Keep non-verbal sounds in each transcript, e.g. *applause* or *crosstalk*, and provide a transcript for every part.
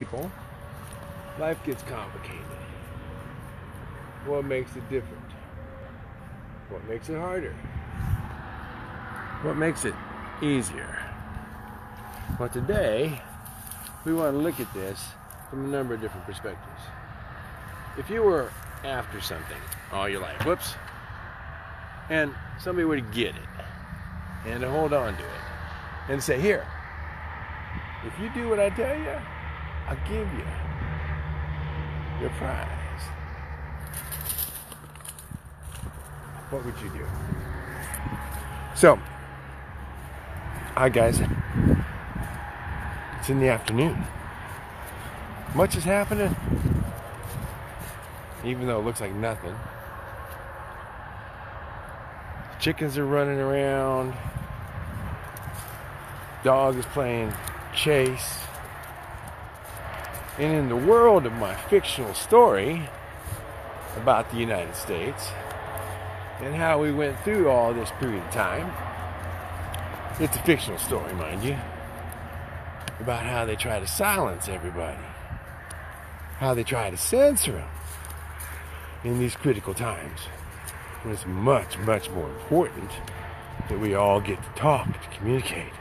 people, life gets complicated. What makes it different? What makes it harder? What makes it easier? Well, today, we want to look at this from a number of different perspectives. If you were after something all your life, whoops, and somebody were to get it and to hold on to it and say, Here, if you do what I tell you, I'll give you your prize. What would you do? So, hi guys. It's in the afternoon. Much is happening, even though it looks like nothing. Chickens are running around. Dog is playing chase. And in the world of my fictional story about the United States and how we went through all this period of time, it's a fictional story, mind you, about how they try to silence everybody, how they try to censor them in these critical times. And it's much, much more important that we all get to talk, to communicate,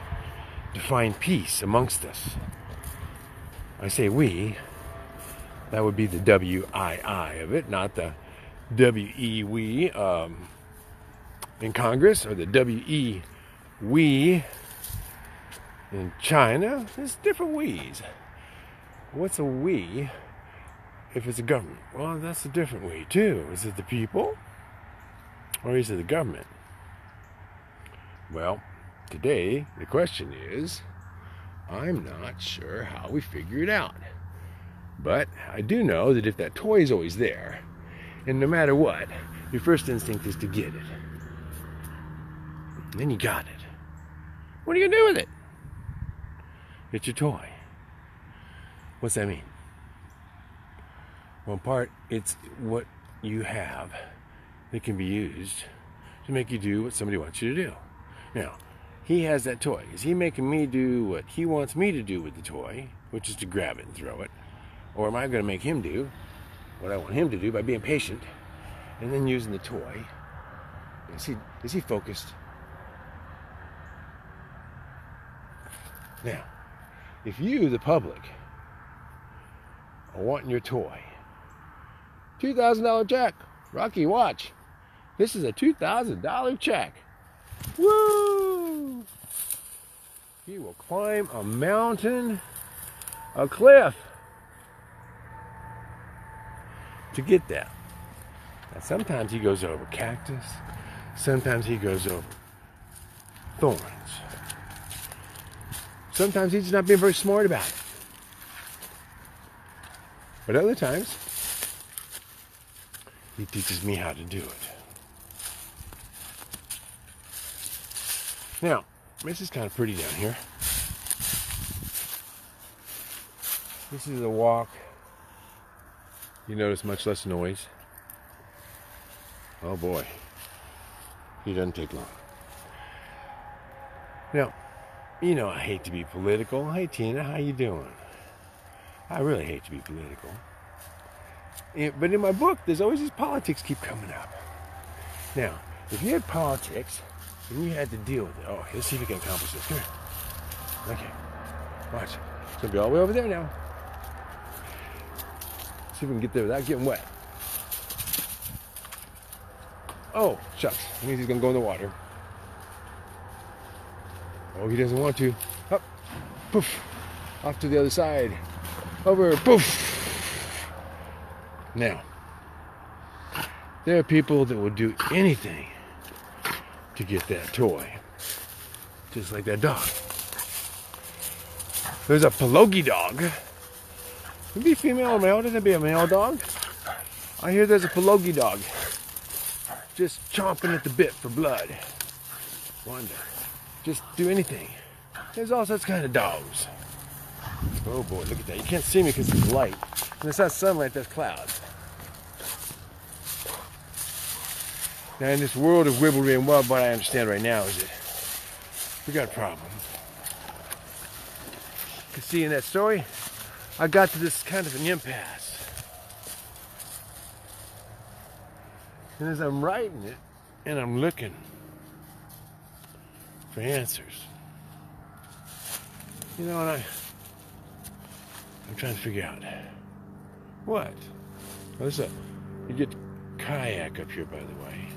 to find peace amongst us. I say we, that would be the W I I of it, not the W E we um, in Congress or the W E we in China. There's different we's. What's a we if it's a government? Well, that's a different we too. Is it the people or is it the government? Well, today the question is I'm not sure how we figure it out. But I do know that if that toy is always there, and no matter what, your first instinct is to get it. And then you got it. What are you going to do with it? It's your toy. What's that mean? Well, in part, it's what you have that can be used to make you do what somebody wants you to do. Now, he has that toy. Is he making me do what he wants me to do with the toy, which is to grab it and throw it? Or am I going to make him do what I want him to do by being patient and then using the toy? Is he, is he focused? Now, if you, the public, are wanting your toy, $2,000 check. Rocky, watch. This is a $2,000 check. Woo! He will climb a mountain, a cliff to get that. Sometimes he goes over cactus, sometimes he goes over thorns. Sometimes he's not being very smart about it. But other times, he teaches me how to do it. Now, this is kind of pretty down here. This is a walk. You notice much less noise. Oh boy, he doesn't take long. Now, you know I hate to be political. Hey Tina, how you doing? I really hate to be political. Eh, but in my book, there's always these politics keep coming up. Now, if you had politics you had to deal with it. Oh, let's see if we can accomplish this. Come here. Okay. Watch. It's gonna be all the way over there now. See if we can get there without getting wet. Oh, shucks. That means he's gonna go in the water. Oh, he doesn't want to. Up. Poof. Off to the other side. Over. Poof. Now, there are people that will do anything to get that toy. Just like that dog. There's a Palogi dog. Would be female or male? Doesn't it be a male dog? I hear there's a Palogi dog. Just chomping at the bit for blood. Wonder. Just do anything. There's all sorts kind of dogs. Oh boy, look at that. You can't see me because it's light. And it's not sunlight, that's clouds. Now, in this world of Wibblry and Wub, what I understand right now is that we got a problem. You can see in that story, I got to this kind of an impasse. And as I'm writing it, and I'm looking for answers, you know, and I, I'm trying to figure out what. What's up? You get kayak up here, by the way.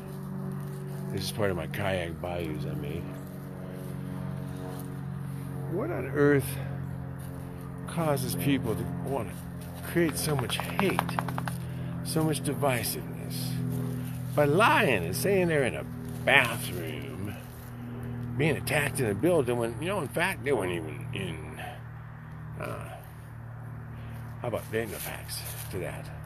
This is part of my kayak bayous I made. What on earth causes people to want to create so much hate, so much divisiveness? By lying and saying they're in a bathroom, being attacked in a building when, you know, in fact, they weren't even in. Uh, how about there no facts to that?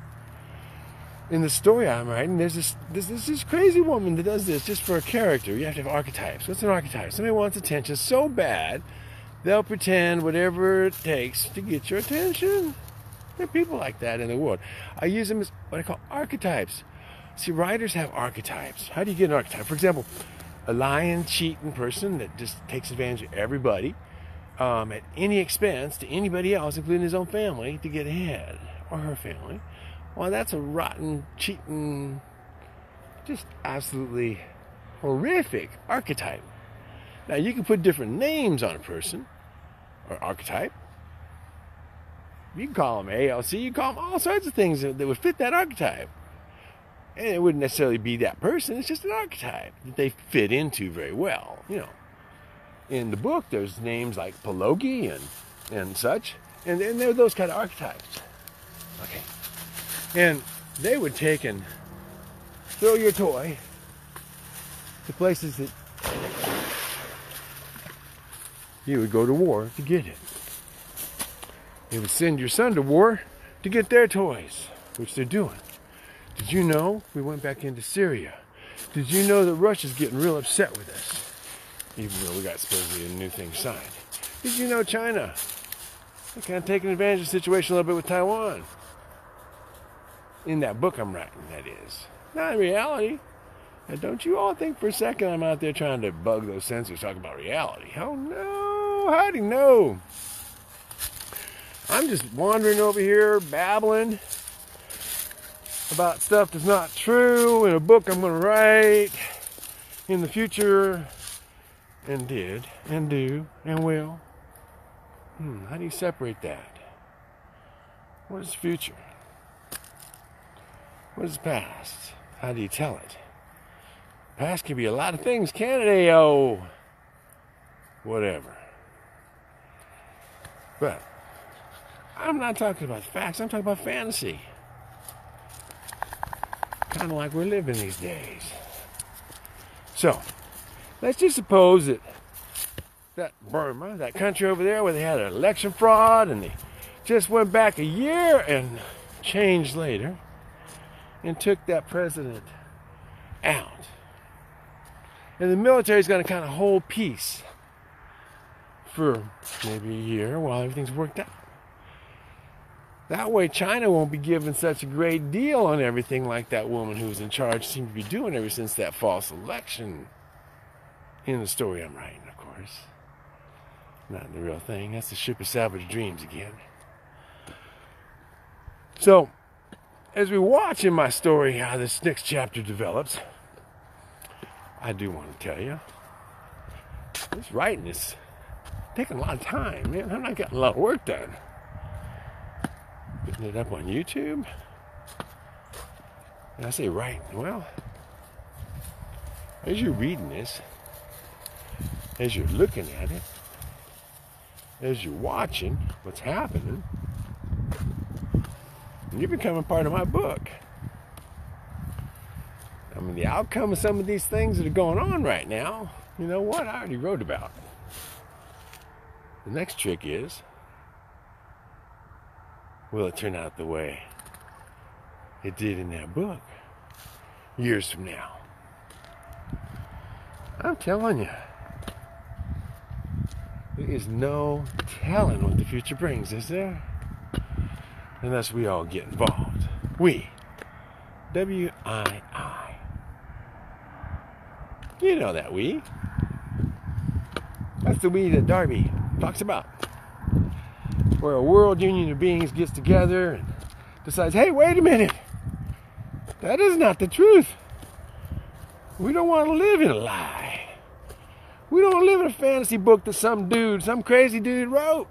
In the story I'm writing, there's this, there's this, this crazy woman that does this just for a character. You have to have archetypes. What's an archetype? Somebody wants attention so bad, they'll pretend whatever it takes to get your attention. There are people like that in the world. I use them as what I call archetypes. See, writers have archetypes. How do you get an archetype? For example, a lying, cheating person that just takes advantage of everybody um, at any expense to anybody else, including his own family, to get ahead or her family well, that's a rotten, cheating, just absolutely horrific archetype. Now, you can put different names on a person or archetype. You can call them ALC, you can call them all sorts of things that, would fit that archetype. And it wouldn't necessarily be that person, it's just an archetype that they fit into very well, you know. In the book, there's names like Palogi and, and such, and, and they're those kind of archetypes. Okay. And they would take and throw your toy to places that you would go to war to get it. They would send your son to war to get their toys, which they're doing. Did you know we went back into Syria? Did you know that Russia's getting real upset with us? Even though we got supposedly a new thing signed. Did you know China? They're kind of taking advantage of the situation a little bit with Taiwan in that book I'm writing, that is. Not in reality. And don't you all think for a second I'm out there trying to bug those censors talking about reality. Oh no, how do you know? I'm just wandering over here, babbling about stuff that's not true in a book I'm going to write in the future, and did, and do, and will. Hmm, how do you separate that? What is future? What is past? How do you tell it? Past can be a lot of things, can it, AO? Whatever. But I'm not talking about facts, I'm talking about fantasy. Kind of like we're living these days. So, let's just suppose that that Burma, that country over there where they had an election fraud and they just went back a year and changed later and took that president out. And the military is going to kind of hold peace for maybe a year while everything's worked out. That way, China won't be given such a great deal on everything like that woman who was in charge seemed to be doing ever since that false election. In the story I'm writing, of course. Not the real thing. That's the ship of salvage dreams again. So, as we watch in my story how this next chapter develops, I do want to tell you, this writing is taking a lot of time, man. I'm not getting a lot of work done. Putting it up on YouTube. And I say writing, well, as you're reading this, as you're looking at it, as you're watching what's happening, you're becoming part of my book. I mean, the outcome of some of these things that are going on right now, you know what? I already wrote about. The next trick is will it turn out the way it did in that book years from now? I'm telling you, there is no telling what the future brings, is there? Unless we all get involved. We. W I I. You know that we. That's the we that Darby talks about. where a world union of beings gets together and decides, hey, wait a minute, that is not the truth. We don't want to live in a lie. We don't live in a fantasy book that some dude, some crazy dude wrote.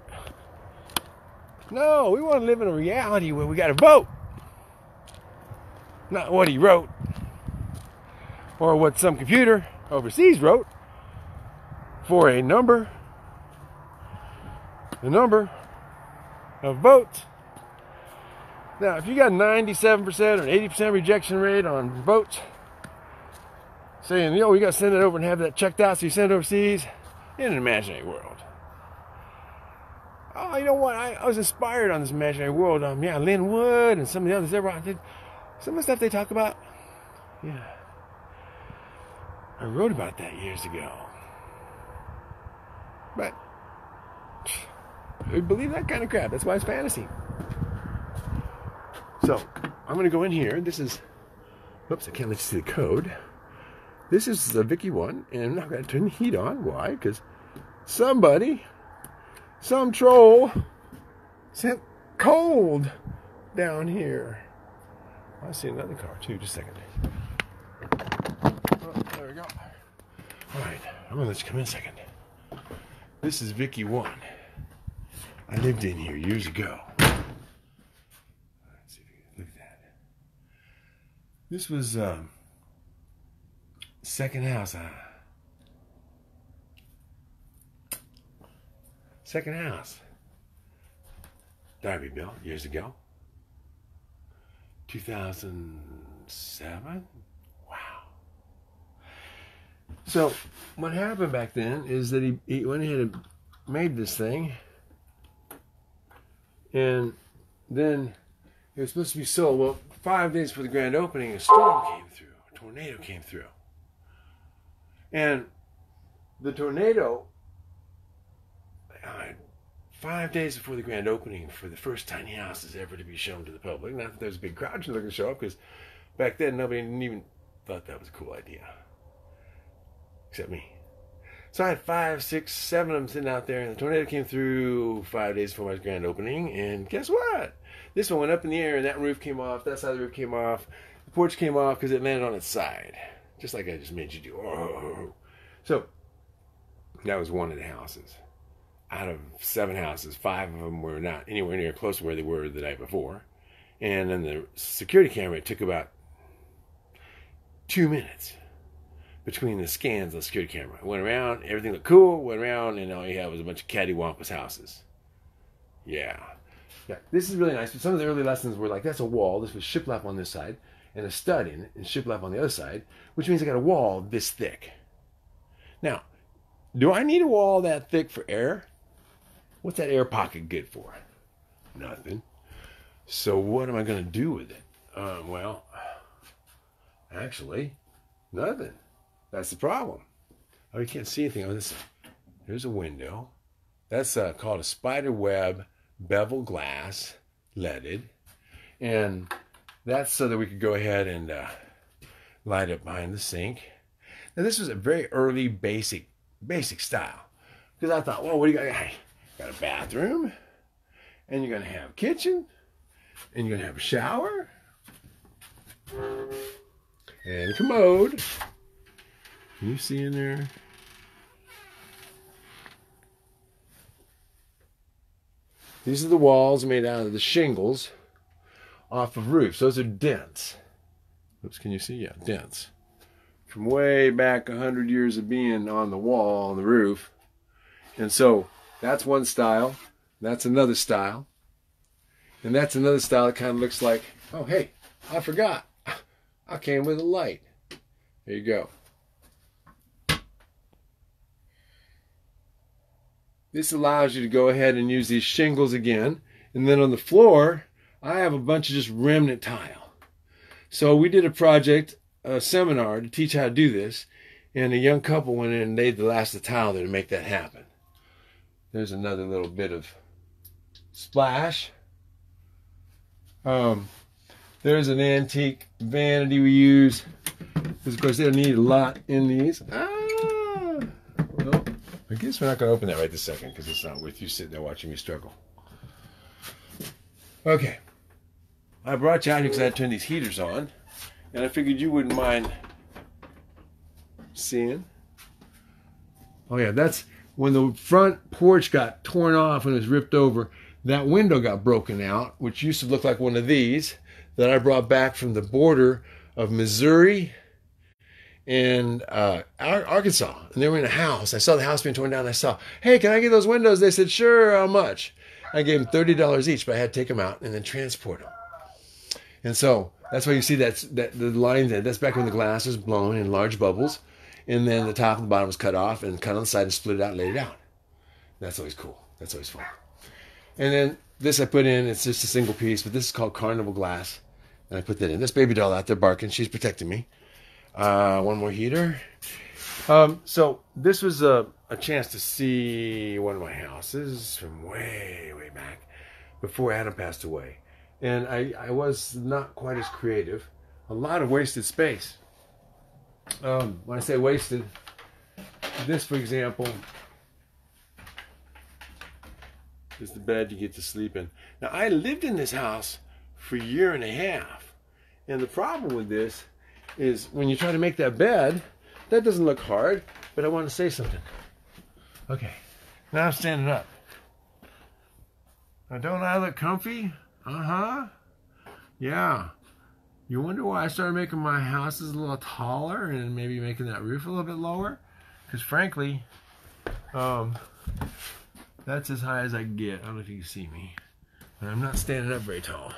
No, we want to live in a reality where we got to vote. Not what he wrote or what some computer overseas wrote for a number, the number of votes. Now, if you got 97% or 80% rejection rate on votes, saying, know, we got to send it over and have that checked out so you send it overseas in an imaginary world. Oh, you know what? I, I was inspired on this imaginary world. Um, yeah, Lin Wood and some of the others. Did some of the stuff they talk about. Yeah, I wrote about that years ago. But we believe that kind of crap. That's why it's fantasy. So I'm going to go in here. This is. Oops, I can't let you see the code. This is the Vicky one, and I'm not going to turn the heat on. Why? Because somebody some troll sent cold down here. I see another car too. Just a second. Oh, there we go. All right, I'm gonna let you come in a second. This is Vicky One. I lived in here years ago. Look at that. This was um, second house. Uh, Second house. Darbyville, years ago. 2007? Wow. So, what happened back then is that he, he went ahead and made this thing. And then it was supposed to be sold. Well, five days before the grand opening, a storm came through, a tornado came through. And the tornado Uh, five days before the grand opening for the first tiny houses ever to be shown to the public. Not that there's a big crowd looking to show up, because back then nobody even thought that was a cool idea, except me. So I had five, six, seven of them sitting out there, and the tornado came through five days before my grand opening. And guess what? This one went up in the air, and that roof came off. That side of the roof came off. The porch came off because it landed on its side, just like I just made you do. Oh. *laughs* So that was one of the houses out of seven houses, five of them were not anywhere near close to where they were the night before. And then the security camera it took about two minutes between the scans on the security camera. Went around, everything looked cool, went around, and all you had was a bunch of cattywampus houses. Yeah. Yeah, this is really nice. But some of the early lessons were like, that's a wall. This was shiplap on this side, and a stud in it, and shiplap on the other side, which means I got a wall this thick. Now, do I need a wall that thick for air? What's that air pocket good for? Nothing. So what am I going to do with it? Um, well, actually, nothing. That's the problem. Oh, you can't see anything on this. Here's a window. That's uh, called a spider web bevel glass, leaded. And that's so that we could go ahead and uh, light up behind the sink. Now, this was a very early basic, basic style. Because I thought, well, what do you got? Hey, got a bathroom, and you're gonna have a kitchen, and you're gonna have a shower, and a commode. Can you see in there? These are the walls made out of the shingles off of roofs. Those are dents. Oops, can you see? Yeah, dents. From way back a hundred years of being on the wall, on the roof. And so that's one style. That's another style. And that's another style that kind of looks like, oh, hey, I forgot. I came with a light. There you go. This allows you to go ahead and use these shingles again. And then on the floor, I have a bunch of just remnant tile. So we did a project, a seminar to teach how to do this. And a young couple went in and laid the last of the tile there to make that happen. There's another little bit of splash. Um, there's an antique vanity we use. Because of course they don't need a lot in these. Ah! Well, I guess we're not going to open that right this second because it's not with you sitting there watching me struggle. Okay. I brought you out here because I had to turn these heaters on. And I figured you wouldn't mind seeing. Oh, yeah, that's when the front porch got torn off and it was ripped over. That window got broken out, which used to look like one of these that I brought back from the border of Missouri and uh, Arkansas. And they were in a house. I saw the house being torn down. I saw, hey, can I get those windows? They said, sure, how much? I gave them $30 each, but I had to take them out and then transport them. And so that's why you see that, that the lines there. That's back when the glass was blown in large bubbles. And then the top and the bottom was cut off and cut on the side and split it out and laid it out. That's always cool. That's always fun. And then this I put in, it's just a single piece, but this is called carnival glass. And I put that in. This baby doll out there barking, she's protecting me. Uh, one more heater. Um, so this was a, a chance to see one of my houses from way, way back before Adam passed away. And I, I was not quite as creative. A lot of wasted space. Um, when I say wasted, this, for example, is the bed you get to sleep in. Now, I lived in this house for a year and a half. And the problem with this is when you try to make that bed, that doesn't look hard, but I want to say something. Okay, now I'm standing up. Now, don't I look comfy? Uh huh. Yeah. You wonder why I started making my houses a little taller and maybe making that roof a little bit lower? Because frankly, um, that's as high as I can get. I don't know if you can see me. But I'm not standing up very tall.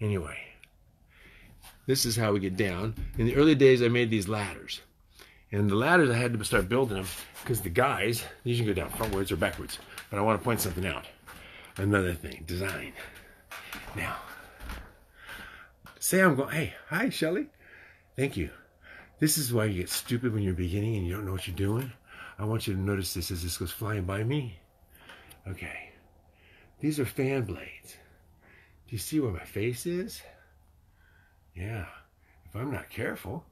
Anyway, this is how we get down. In the early days, I made these ladders. And the ladders, I had to start building them because the guys, these can go down frontwards or backwards. But I want to point something out. Another thing, design. Now, say I'm going, hey, hi, Shelly. Thank you. This is why you get stupid when you're beginning and you don't know what you're doing. I want you to notice this as this goes flying by me. Okay. These are fan blades. Do you see where my face is? Yeah, if I'm not careful,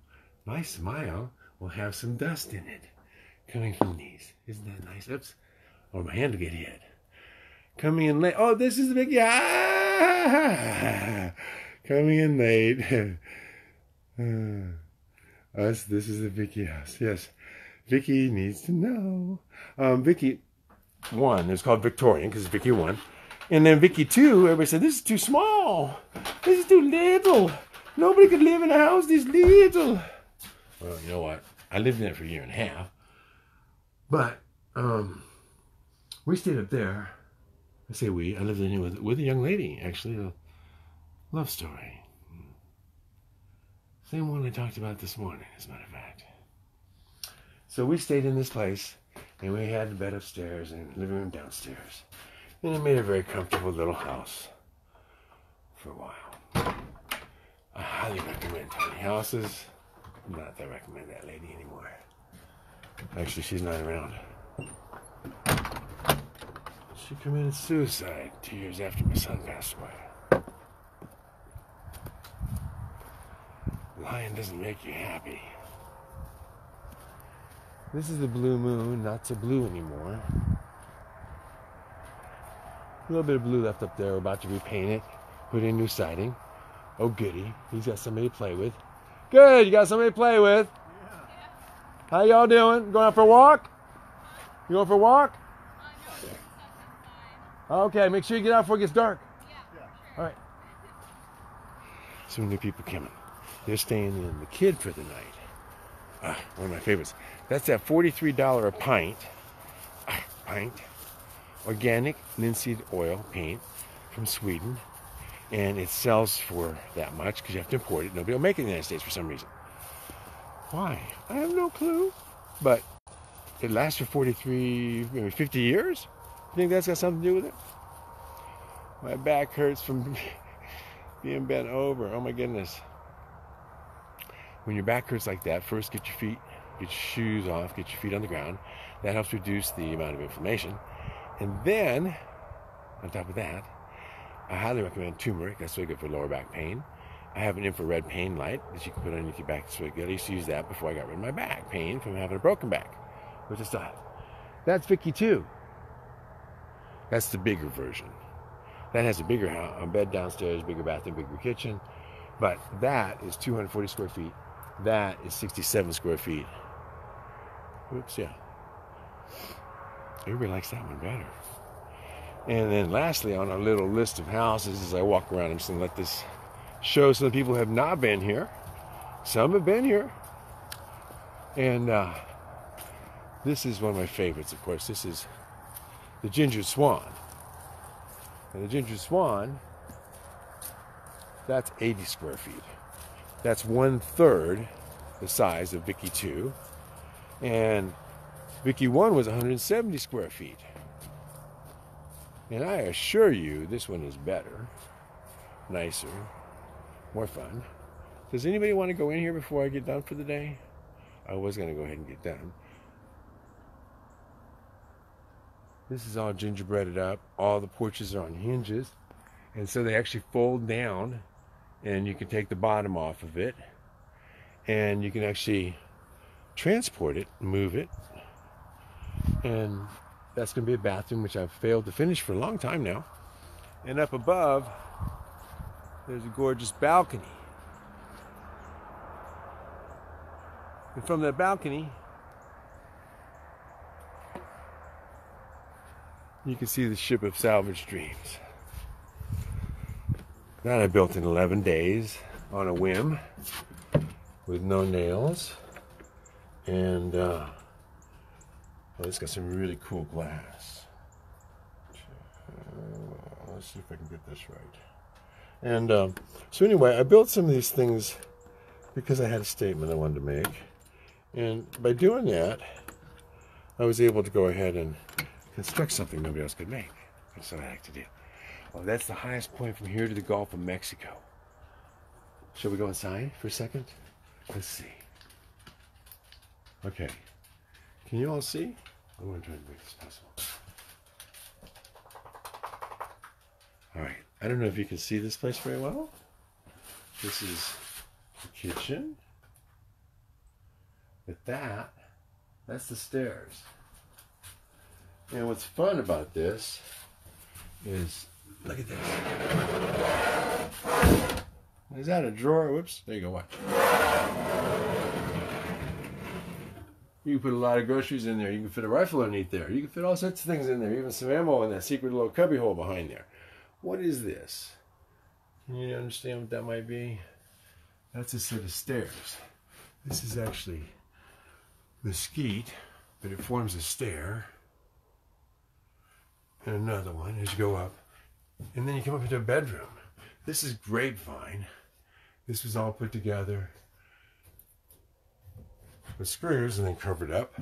my smile will have some dust in it coming from these. Isn't that nice? Oops. Or my hand will get hit. Coming in late. Oh, this is the big. Ah! Coming in late. *laughs* uh, us, this is the Vicky house. Yes. Vicky needs to know. Um, Vicky, one, it's called Victorian because Vicky one. And then Vicky two, everybody said, this is too small. This is too little. Nobody could live in a house this little. Well, you know what? I lived in it for a year and a half. But um, we stayed up there. I say we. I lived in it with, with a young lady, actually. Love story. Same one I talked about this morning, as a matter of fact. So we stayed in this place, and we had the bed upstairs and living room downstairs. And it made a very comfortable little house for a while. I highly recommend tiny houses. Not that recommend that lady anymore. Actually, she's not around. She committed suicide two years after my son passed away. Lying doesn't make you happy. This is the blue moon, not so blue anymore. A little bit of blue left up there. We're about to repaint it, put in new siding. Oh, goody. He's got somebody to play with. Good. You got somebody to play with. Yeah. How y'all doing? Going out for a walk? You going for a walk? Okay, make sure you get out before it gets dark. Yeah. All right. Some new people coming. They're staying in the kid for the night. Ah, one of my favorites. That's that $43 a pint. Ah, pint. Organic linseed oil paint from Sweden and it sells for that much because you have to import it. Nobody will make it in the United States for some reason. Why? I have no clue. But it lasts for 43, maybe 50 years. You think that's got something to do with it? My back hurts from *laughs* being bent over. Oh my goodness. When your back hurts like that, first get your feet, get your shoes off, get your feet on the ground. That helps reduce the amount of inflammation. And then, on top of that, I highly recommend turmeric. That's really good for lower back pain. I have an infrared pain light that you can put underneath your back. Good. I used to use that before I got rid of my back pain from having a broken back, which I still have. That's Vicky too. That's the bigger version. That has a bigger house, a bed downstairs, bigger bathroom, bigger kitchen. But that is 240 square feet. That is 67 square feet. Oops, yeah. Everybody likes that one better. And then lastly, on our little list of houses, as I walk around, I'm just going to let this show some people who have not been here. Some have been here. And uh, this is one of my favorites, of course. This is the Ginger Swan. And the Ginger Swan, that's 80 square feet. That's one third the size of Vicky 2. And Vicky 1 was 170 square feet. And I assure you, this one is better, nicer, more fun. Does anybody want to go in here before I get done for the day? I was going to go ahead and get done. This is all gingerbreaded up. All the porches are on hinges. And so they actually fold down and you can take the bottom off of it and you can actually transport it, move it. And that's going to be a bathroom, which I've failed to finish for a long time now. And up above, there's a gorgeous balcony. And from that balcony, you can see the ship of salvage dreams. That I built in 11 days on a whim with no nails. And uh, well, it's got some really cool glass. Uh, let's see if I can get this right. And um, so anyway, I built some of these things because I had a statement I wanted to make. And by doing that, I was able to go ahead and construct something nobody else could make. That's what I like to do. Well, that's the highest point from here to the Gulf of Mexico. Shall we go inside for a second? Let's see. Okay. Can you all see? I'm going to try to make this possible. All right. I don't know if you can see this place very well. This is the kitchen. But that, that's the stairs. And what's fun about this is, look at this. Is that a drawer? Whoops. There you go. Watch. You can put a lot of groceries in there. You can fit a rifle underneath there. You can fit all sorts of things in there. Even some ammo in that secret little cubby hole behind there. What is this? Can you understand what that might be? That's a set of stairs. This is actually mesquite, but it forms a stair. And another one as you go up. And then you come up into a bedroom. This is grapevine. This was all put together with screws and then covered up.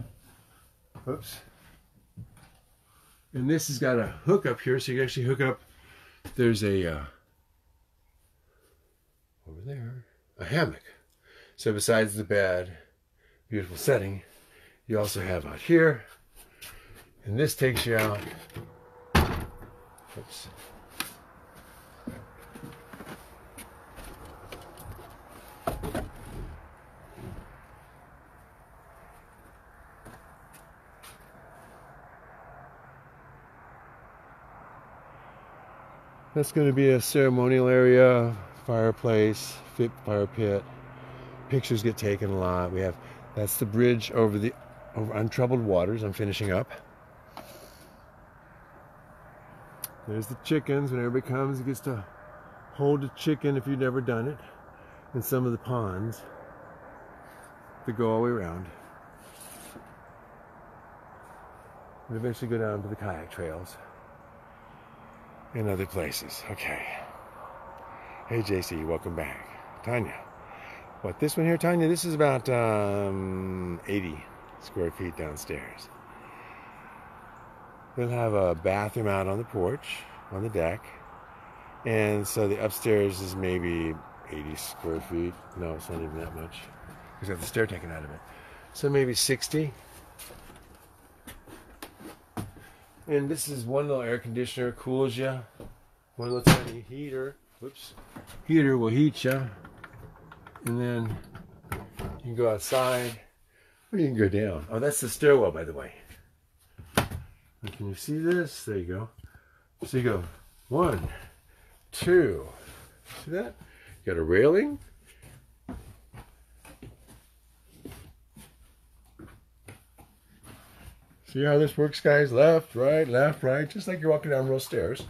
Oops. And this has got a hook up here, so you can actually hook up. There's a uh, over there a hammock. So besides the bed, beautiful setting, you also have out here, and this takes you out. Oops. That's going to be a ceremonial area, fireplace, fit fire pit. Pictures get taken a lot. We have that's the bridge over the over untroubled waters. I'm finishing up. There's the chickens. When everybody comes, it gets to hold a chicken if you've never done it. And some of the ponds that go all the way around. We eventually go down to the kayak trails and other places. Okay. Hey, JC, welcome back. Tanya. What, this one here, Tanya? This is about um, 80 square feet downstairs. We'll have a bathroom out on the porch, on the deck. And so the upstairs is maybe 80 square feet. No, it's not even that much. I have the stair taken out of it. So maybe 60. And this is one little air conditioner, cools you. One little tiny heater, whoops, heater will heat you. And then you can go outside, or you can go down. Oh, that's the stairwell, by the way. Can you see this? There you go. So you go One, two. See that? You got a railing. See how this works, guys? Left, right, left, right, just like you're walking down real stairs,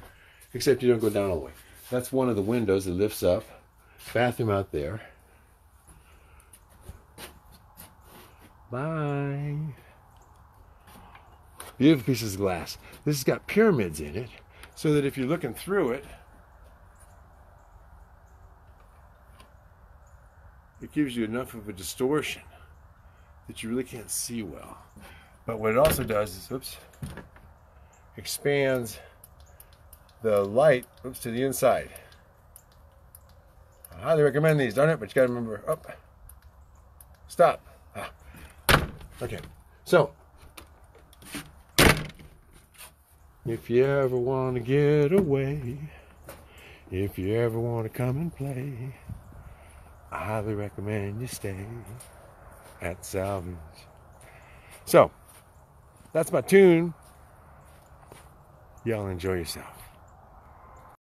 except you don't go down all the way. That's one of the windows that lifts up. Bathroom out there. Bye. Beautiful pieces of glass. This has got pyramids in it, so that if you're looking through it, it gives you enough of a distortion that you really can't see well. But what it also does is, oops, expands the light oops, to the inside. I highly recommend these, don't it? But you gotta remember, oh, stop. Ah. Okay, so if you ever want to get away, if you ever want to come and play, I highly recommend you stay at Salvage. So, that's my tune. Y'all enjoy yourself.